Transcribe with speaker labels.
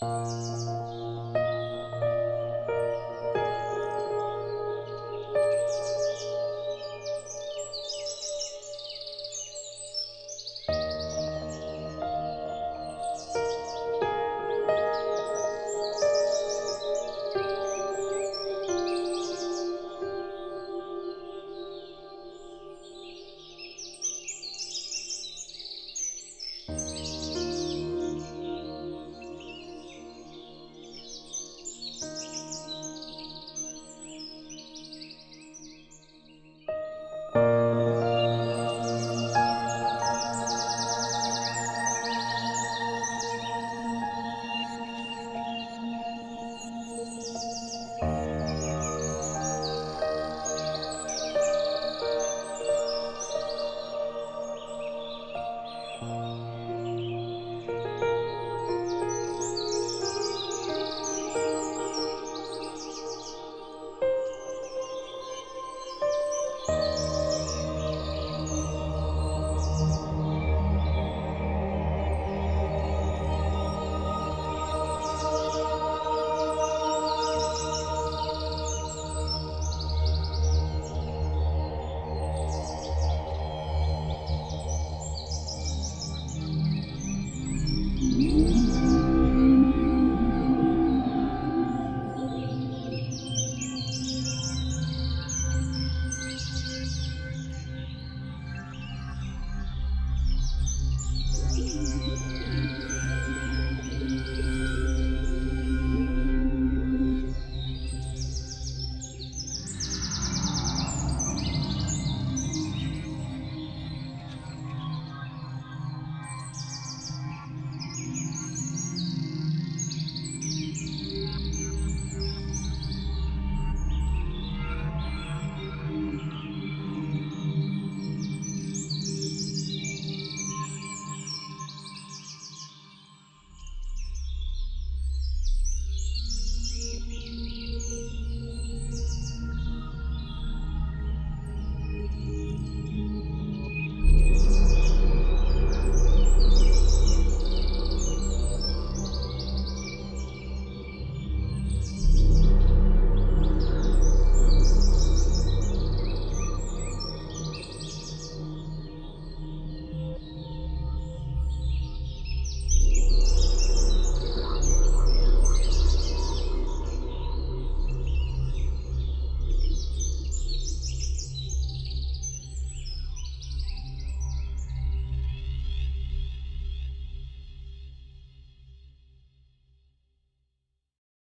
Speaker 1: Música